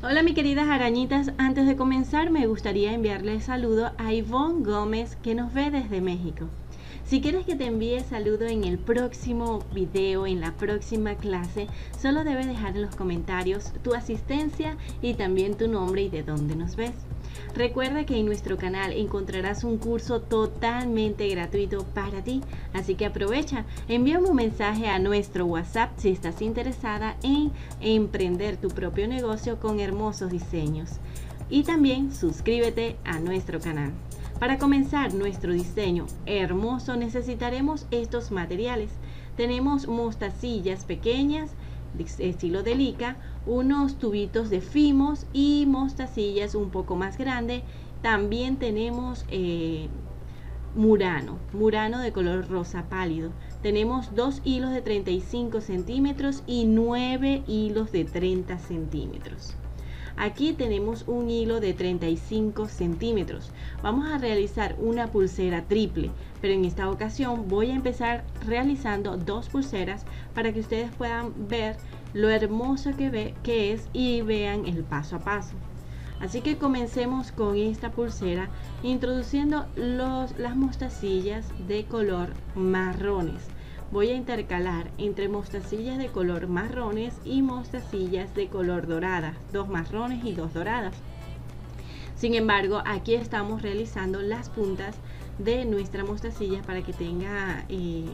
Hola mi queridas arañitas, antes de comenzar me gustaría enviarle saludo a Ivonne Gómez que nos ve desde México. Si quieres que te envíe saludo en el próximo video, en la próxima clase, solo debes dejar en los comentarios tu asistencia y también tu nombre y de dónde nos ves. Recuerda que en nuestro canal encontrarás un curso totalmente gratuito para ti, así que aprovecha, envíame un mensaje a nuestro WhatsApp si estás interesada en emprender tu propio negocio con hermosos diseños. Y también suscríbete a nuestro canal. Para comenzar nuestro diseño hermoso necesitaremos estos materiales. Tenemos mostacillas pequeñas, estilo delica, unos tubitos de fimos y mostacillas un poco más grande. También tenemos eh, murano, murano de color rosa pálido. Tenemos dos hilos de 35 centímetros y nueve hilos de 30 centímetros. Aquí tenemos un hilo de 35 centímetros. Vamos a realizar una pulsera triple, pero en esta ocasión voy a empezar realizando dos pulseras para que ustedes puedan ver lo hermoso que, ve, que es y vean el paso a paso. Así que comencemos con esta pulsera introduciendo los, las mostacillas de color marrones voy a intercalar entre mostacillas de color marrones y mostacillas de color dorada, dos marrones y dos doradas. Sin embargo, aquí estamos realizando las puntas de nuestra mostacilla para que tenga, eh,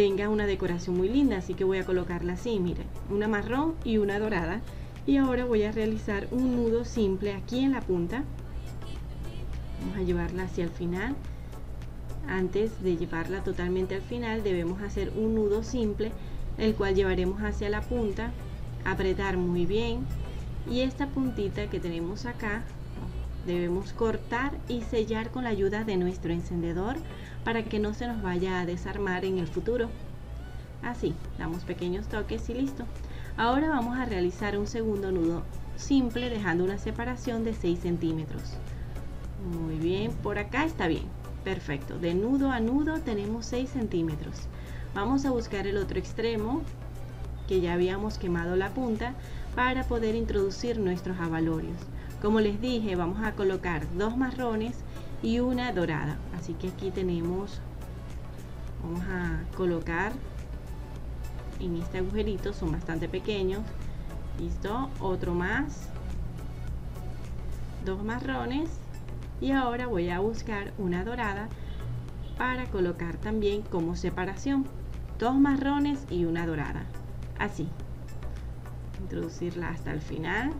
tenga una decoración muy linda. Así que voy a colocarla así, miren, una marrón y una dorada. Y ahora voy a realizar un nudo simple aquí en la punta. Vamos a llevarla hacia el final antes de llevarla totalmente al final debemos hacer un nudo simple, el cual llevaremos hacia la punta, apretar muy bien y esta puntita que tenemos acá debemos cortar y sellar con la ayuda de nuestro encendedor para que no se nos vaya a desarmar en el futuro. Así, damos pequeños toques y listo. Ahora vamos a realizar un segundo nudo simple dejando una separación de 6 centímetros. Muy bien, por acá está bien. Perfecto, de nudo a nudo tenemos 6 centímetros. Vamos a buscar el otro extremo que ya habíamos quemado la punta para poder introducir nuestros abalorios. Como les dije, vamos a colocar dos marrones y una dorada. Así que aquí tenemos, vamos a colocar en este agujerito, son bastante pequeños. Listo, otro más. Dos marrones y ahora voy a buscar una dorada para colocar también como separación dos marrones y una dorada así introducirla hasta el final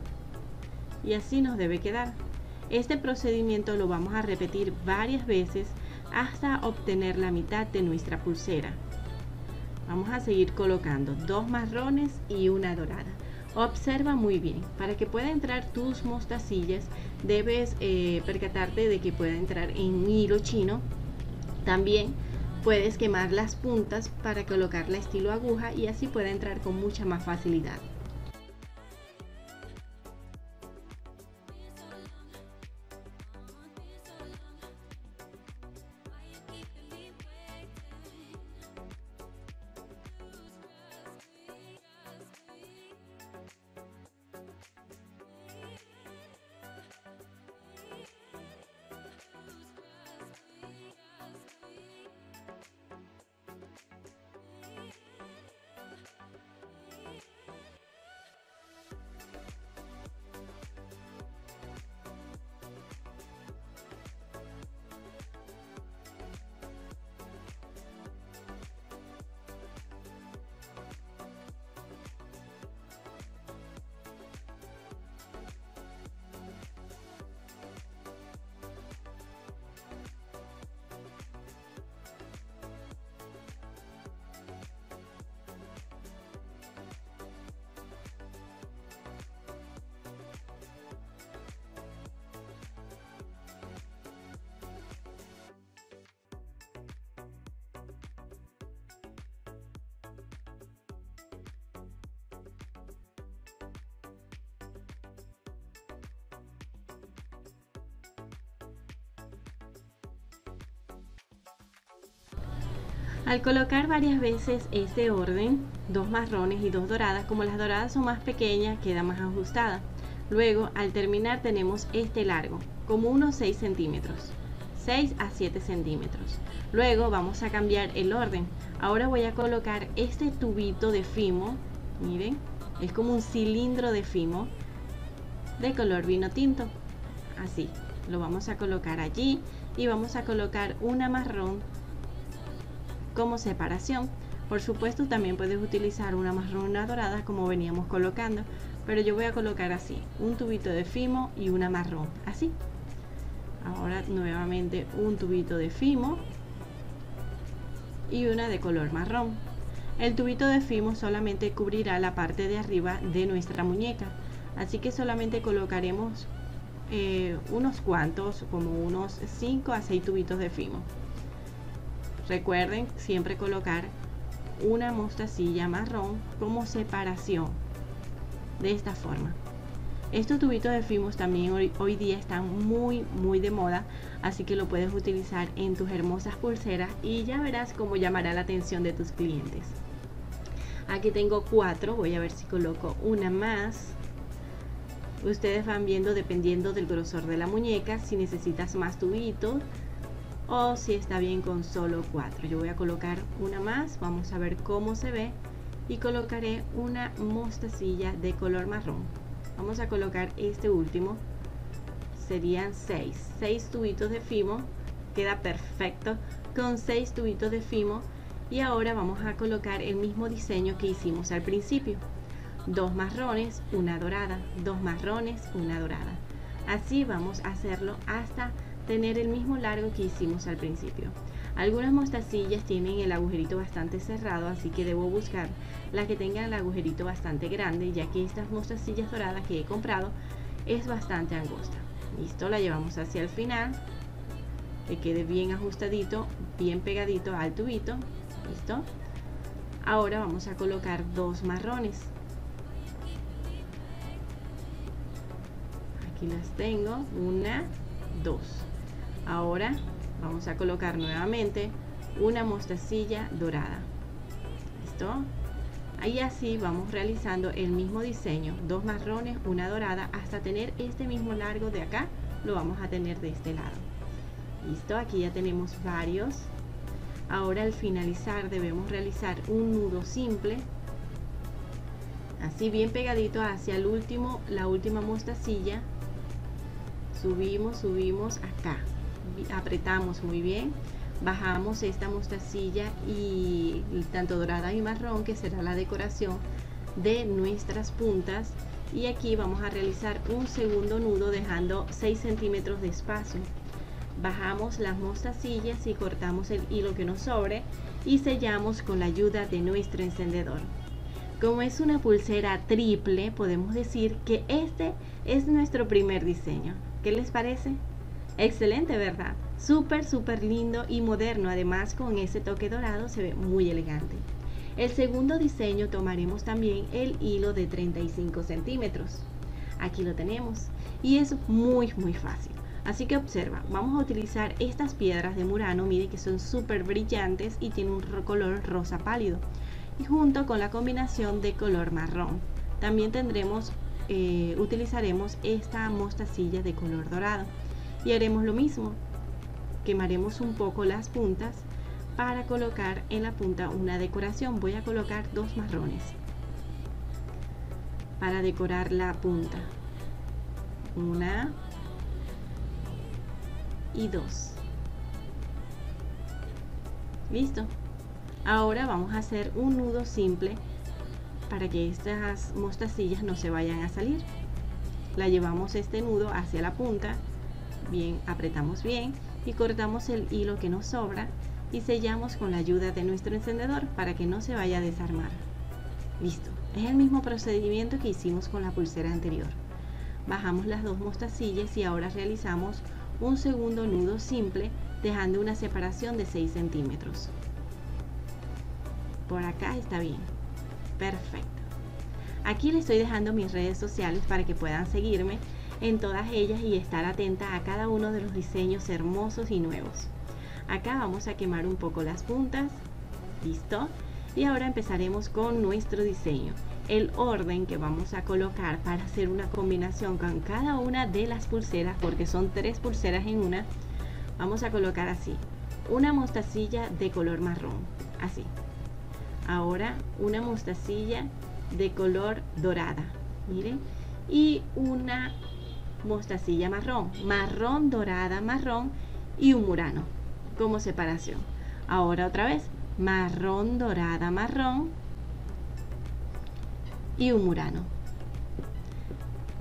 y así nos debe quedar este procedimiento lo vamos a repetir varias veces hasta obtener la mitad de nuestra pulsera vamos a seguir colocando dos marrones y una dorada Observa muy bien. Para que pueda entrar tus mostacillas, debes eh, percatarte de que pueda entrar en hilo chino. También puedes quemar las puntas para colocarla estilo aguja y así pueda entrar con mucha más facilidad. Al colocar varias veces este orden, dos marrones y dos doradas, como las doradas son más pequeñas, queda más ajustada. Luego, al terminar tenemos este largo, como unos 6 centímetros. 6 a 7 centímetros. Luego vamos a cambiar el orden. Ahora voy a colocar este tubito de fimo, miren, es como un cilindro de fimo de color vino tinto. Así, lo vamos a colocar allí y vamos a colocar una marrón como separación. Por supuesto también puedes utilizar una marrón una dorada como veníamos colocando, pero yo voy a colocar así, un tubito de fimo y una marrón, así. Ahora nuevamente un tubito de fimo y una de color marrón. El tubito de fimo solamente cubrirá la parte de arriba de nuestra muñeca, así que solamente colocaremos eh, unos cuantos, como unos 5 a 6 tubitos de fimo. Recuerden siempre colocar una mostacilla marrón como separación, de esta forma. Estos tubitos de fimos también hoy, día están muy muy de moda, así que lo puedes utilizar en tus hermosas pulseras y ya verás cómo llamará la atención de tus clientes. Aquí tengo cuatro, voy a ver si coloco una más. Ustedes van viendo dependiendo del grosor de la muñeca si necesitas más tubitos o si está bien con solo cuatro. Yo voy a colocar una más, vamos a ver cómo se ve y colocaré una mostacilla de color marrón. Vamos a colocar este último serían 6 6 tubitos de fimo queda perfecto con 6 tubitos de fimo y ahora vamos a colocar el mismo diseño que hicimos al principio. Dos marrones una dorada. Dos marrones una dorada. Así vamos a hacerlo hasta tener el mismo largo que hicimos al principio algunas mostacillas tienen el agujerito bastante cerrado, así que debo buscar las que tengan el agujerito bastante grande, ya que estas mostacillas doradas que he comprado es bastante angosta. Listo, la llevamos hacia el final, que quede bien ajustadito, bien pegadito al tubito. Listo. Ahora vamos a colocar dos marrones. Aquí las tengo, una, dos. Ahora vamos a colocar nuevamente una mostacilla dorada. Listo ahí así vamos realizando el mismo diseño dos marrones una dorada hasta tener este mismo largo de acá lo vamos a tener de este lado. Listo aquí ya tenemos varios. Ahora al finalizar debemos realizar un nudo simple así bien pegadito hacia el último la última mostacilla. Subimos subimos acá apretamos muy bien. Bajamos esta mostacilla y tanto dorada y marrón que será la decoración de nuestras puntas. Y aquí vamos a realizar un segundo nudo dejando 6 centímetros de espacio. Bajamos las mostacillas y cortamos el hilo que nos sobre y sellamos con la ayuda de nuestro encendedor. Como es una pulsera triple podemos decir que este es nuestro primer diseño. ¿qué les parece? Excelente, ¿verdad? Súper, súper lindo y moderno. Además, con ese toque dorado se ve muy elegante. El segundo diseño tomaremos también el hilo de 35 centímetros. Aquí lo tenemos. Y es muy, muy fácil. Así que observa, vamos a utilizar estas piedras de Murano, mire que son súper brillantes y tienen un color rosa pálido. Y junto con la combinación de color marrón. También tendremos, eh, utilizaremos esta mostacilla de color dorado y haremos lo mismo. Quemaremos un poco las puntas para colocar en la punta una decoración. Voy a colocar dos marrones para decorar la punta. Una y dos. Listo. Ahora vamos a hacer un nudo simple para que estas mostacillas no se vayan a salir. La llevamos este nudo hacia la punta bien, apretamos bien y cortamos el hilo que nos sobra y sellamos con la ayuda de nuestro encendedor para que no se vaya a desarmar. Listo, es el mismo procedimiento que hicimos con la pulsera anterior. Bajamos las dos mostacillas y ahora realizamos un segundo nudo simple dejando una separación de 6 centímetros. Por acá está bien. Perfecto. Aquí les estoy dejando mis redes sociales para que puedan seguirme en todas ellas y estar atenta a cada uno de los diseños hermosos y nuevos. Acá vamos a quemar un poco las puntas ¿Listo? Y ahora empezaremos con nuestro diseño. El orden que vamos a colocar para hacer una combinación con cada una de las pulseras, porque son tres pulseras en una, vamos a colocar así. Una mostacilla de color marrón, así. Ahora una mostacilla de color dorada, miren. Y una mostacilla marrón, marrón, dorada, marrón y un murano como separación. Ahora otra vez, marrón, dorada, marrón y un murano.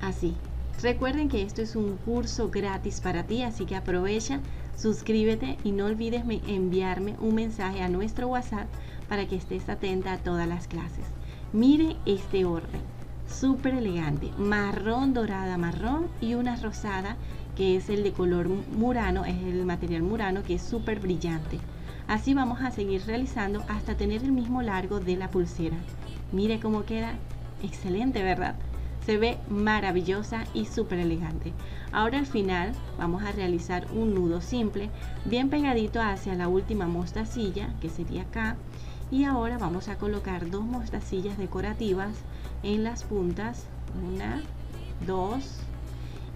Así. Recuerden que esto es un curso gratis para ti, así que aprovecha, suscríbete y no olvides enviarme un mensaje a nuestro WhatsApp para que estés atenta a todas las clases. Mire este orden súper elegante, marrón, dorada, marrón y una rosada que es el de color murano, es el material murano que es súper brillante. Así vamos a seguir realizando hasta tener el mismo largo de la pulsera. Mire cómo queda, excelente, ¿verdad? Se ve maravillosa y súper elegante. Ahora al final vamos a realizar un nudo simple, bien pegadito hacia la última mostacilla, que sería acá. Y ahora vamos a colocar dos mostacillas decorativas en las puntas una dos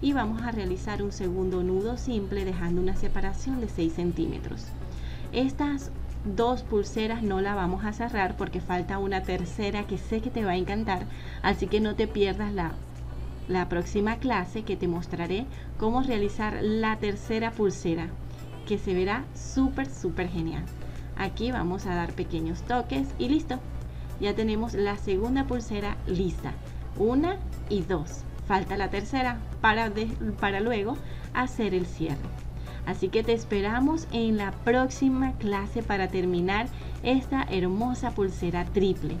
y vamos a realizar un segundo nudo simple dejando una separación de 6 centímetros. Estas dos pulseras no la vamos a cerrar porque falta una tercera que sé que te va a encantar así que no te pierdas la, la próxima clase que te mostraré cómo realizar la tercera pulsera que se verá súper súper genial. Aquí vamos a dar pequeños toques y listo ya tenemos la segunda pulsera lista. Una y dos. Falta la tercera para, para luego hacer el cierre. Así que te esperamos en la próxima clase para terminar esta hermosa pulsera triple.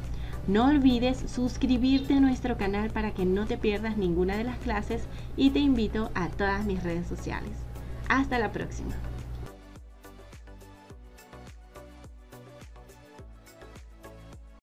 No olvides suscribirte a nuestro canal para que no te pierdas ninguna de las clases y te invito a todas mis redes sociales. Hasta la próxima.